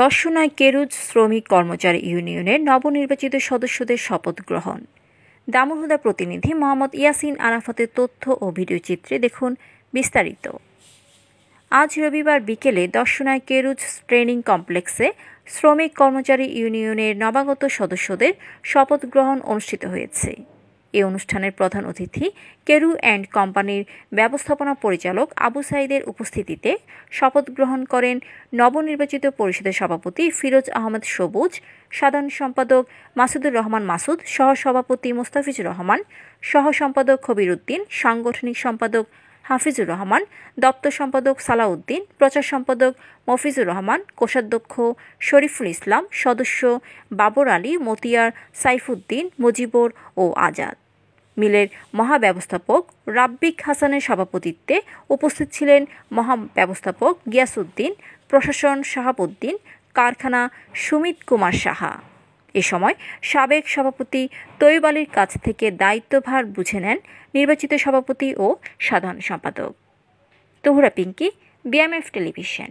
দর্শনায় কেরুজ শ্রমিক কর্মচারী ইউনিয়নের নবনির্বাচিত সদস্যদের শপথ গ্রহণ। দামুহুদা প্রতিনিধি মোহাম্মদ ইয়াসিন আরাফাতের তথ্য ও ভিডিও চিত্রে দেখুন বিস্তারিত। আজ রবিবার বিকেলে দর্শনায় কেরুজ ট্রেনিং কমপ্লেক্সে শ্রমিক কর্মচারী ইউনিয়নের নবাগত সদস্যদের শপথ গ্রহণ অনুষ্ঠিত হয়েছে। এ অনুষ্ঠানের প্রধান অতিথি কেরু অ্যান্ড কোম্পানির ব্যবস্থাপনা পরিচালক আবু সাইদের উপস্থিতিতে শপথ গ্রহণ করেন নবনির্বাচিত পরিষদের সভাপতি ফিরোজ আহমেদ সবুজ, সাধারণ সম্পাদক মাসুদুর রহমান মাসুদ, সহসভাপতি মোস্তাফিজুর রহমান সহ সম্পাদক খবির উদ্দিন, সাংগঠনিক সম্পাদক হাফিজুর রহমান, দপ্তর সম্পাদক সালাউদ্দিন, প্রচার সম্পাদক মফিজুর রহমান, কোষাধ্যক্ষ শরীফুল ইসলাম, সদস্য বাবর আলী, মতিয়ার সাইফুদ্দিন, মুজিবর ও আজাদ। মিলের মহাব্যবস্থাপক রাব্বিক হাসানের সভাপতিত্বে উপস্থিত ছিলেন মহাব্যবস্থাপক গিয়াসুদ্দিন প্রশাসন শাহাবুদ্দিন, কারখানা সুমিত কুমার সাহা। এ সময় সাবেক সভাপতি তৈব আলীর কাছ থেকে দায়িত্বভার বুঝে নেন নির্বাচিত সভাপতি ও সাধারণ সম্পাদক। Tahura Pinki BMF television